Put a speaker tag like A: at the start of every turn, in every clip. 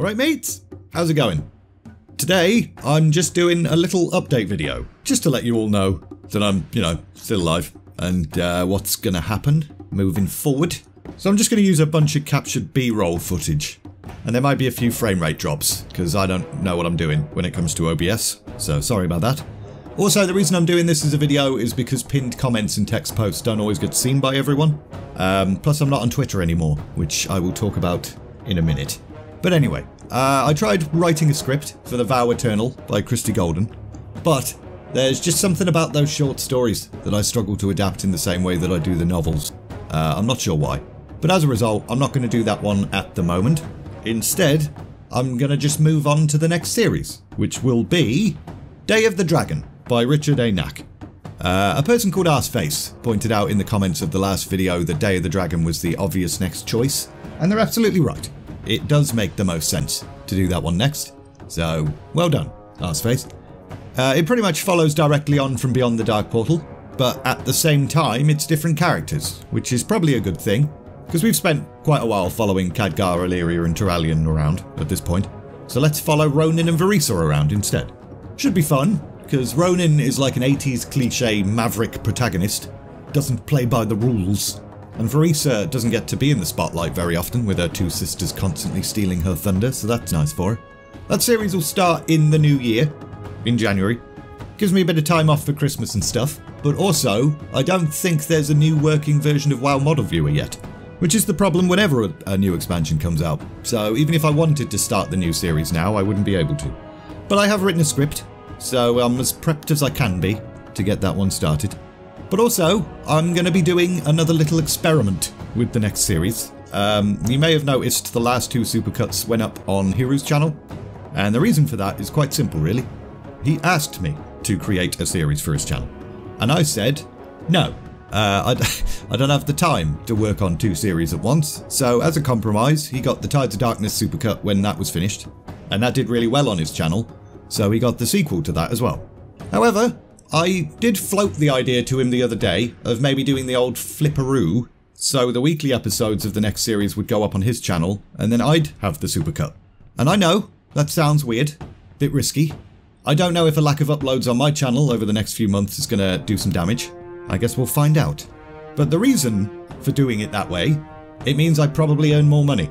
A: Alright mates, how's it going? Today, I'm just doing a little update video, just to let you all know that I'm, you know, still alive, and uh, what's gonna happen moving forward. So I'm just gonna use a bunch of captured B-roll footage, and there might be a few frame rate drops, because I don't know what I'm doing when it comes to OBS, so sorry about that. Also, the reason I'm doing this as a video is because pinned comments and text posts don't always get seen by everyone. Um, plus, I'm not on Twitter anymore, which I will talk about in a minute. But anyway, uh, I tried writing a script for The Vow Eternal by Christie Golden, but there's just something about those short stories that I struggle to adapt in the same way that I do the novels. Uh, I'm not sure why. But as a result, I'm not going to do that one at the moment. Instead, I'm going to just move on to the next series, which will be Day of the Dragon by Richard A. Knaak. Uh, a person called Arseface pointed out in the comments of the last video that Day of the Dragon was the obvious next choice, and they're absolutely right it does make the most sense to do that one next. So, well done, Arseface. Uh, it pretty much follows directly on from Beyond the Dark Portal, but at the same time it's different characters, which is probably a good thing, because we've spent quite a while following Khadgar, Alleria and Turalyon around at this point, so let's follow Rhonin and Vereesa around instead. Should be fun, because Rhonin is like an 80s cliche maverick protagonist, doesn't play by the rules, and Vereesa doesn't get to be in the spotlight very often with her two sisters constantly stealing her thunder, so that's nice for her. That series will start in the new year, in January. Gives me a bit of time off for Christmas and stuff, but also, I don't think there's a new working version of WoW Model Viewer yet, which is the problem whenever a, a new expansion comes out, so even if I wanted to start the new series now, I wouldn't be able to. But I have written a script, so I'm as prepped as I can be to get that one started. But also, I'm going to be doing another little experiment with the next series. Um, you may have noticed the last two supercuts went up on Hiru's channel, and the reason for that is quite simple really. He asked me to create a series for his channel, and I said no. Uh, I, I don't have the time to work on two series at once, so as a compromise, he got the Tides of Darkness supercut when that was finished, and that did really well on his channel, so he got the sequel to that as well. However, I did float the idea to him the other day of maybe doing the old flipperoo, so the weekly episodes of the next series would go up on his channel, and then I'd have the supercut. And I know, that sounds weird, bit risky. I don't know if a lack of uploads on my channel over the next few months is gonna do some damage. I guess we'll find out. But the reason for doing it that way, it means I probably earn more money.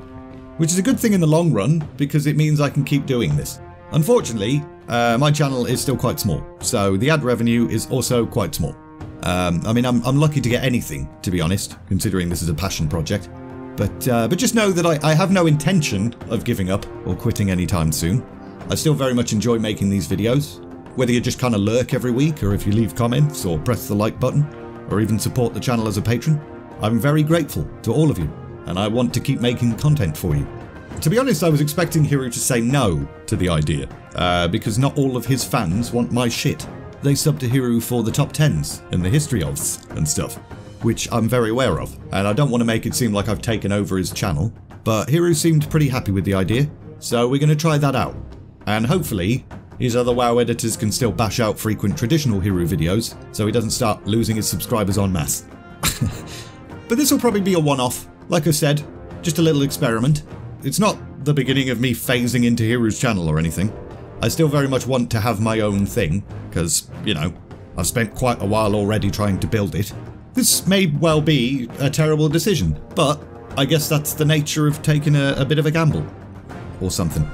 A: Which is a good thing in the long run, because it means I can keep doing this. Unfortunately, uh, my channel is still quite small, so the ad revenue is also quite small. Um, I mean, I'm, I'm lucky to get anything, to be honest, considering this is a passion project. But, uh, but just know that I, I have no intention of giving up or quitting anytime soon. I still very much enjoy making these videos. Whether you just kind of lurk every week, or if you leave comments, or press the like button, or even support the channel as a patron, I'm very grateful to all of you, and I want to keep making content for you. To be honest, I was expecting Hiru to say no to the idea, uh, because not all of his fans want my shit. They sub to Hiru for the top 10s and the history ofs and stuff, which I'm very aware of, and I don't want to make it seem like I've taken over his channel, but Hiru seemed pretty happy with the idea, so we're going to try that out. And hopefully, his other WoW editors can still bash out frequent traditional Hiru videos, so he doesn't start losing his subscribers en masse. but this will probably be a one-off, like I said, just a little experiment, it's not the beginning of me phasing into Hiru's channel or anything. I still very much want to have my own thing, because, you know, I've spent quite a while already trying to build it. This may well be a terrible decision, but I guess that's the nature of taking a, a bit of a gamble. Or something.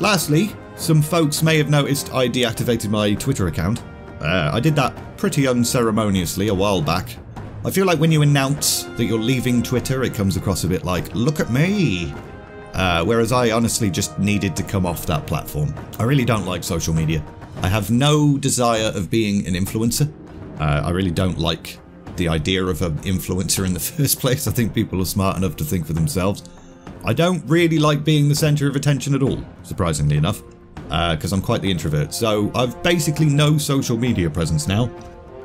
A: Lastly, some folks may have noticed I deactivated my Twitter account. Uh, I did that pretty unceremoniously a while back. I feel like when you announce that you're leaving Twitter, it comes across a bit like, look at me, uh, whereas I honestly just needed to come off that platform. I really don't like social media. I have no desire of being an influencer. Uh, I really don't like the idea of an influencer in the first place. I think people are smart enough to think for themselves. I don't really like being the centre of attention at all, surprisingly enough, because uh, I'm quite the introvert. So I've basically no social media presence now.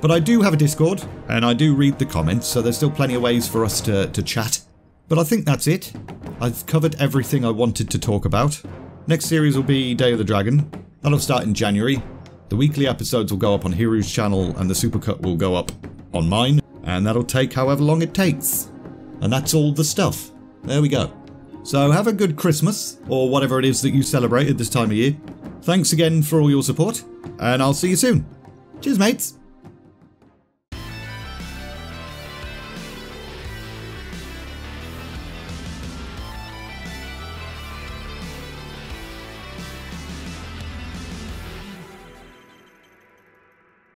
A: But I do have a Discord, and I do read the comments, so there's still plenty of ways for us to, to chat. But I think that's it. I've covered everything I wanted to talk about. Next series will be Day of the Dragon. That'll start in January. The weekly episodes will go up on Hiru's channel and the supercut will go up on mine. And that'll take however long it takes. And that's all the stuff. There we go. So have a good Christmas, or whatever it is that you celebrate at this time of year. Thanks again for all your support, and I'll see you soon. Cheers, mates.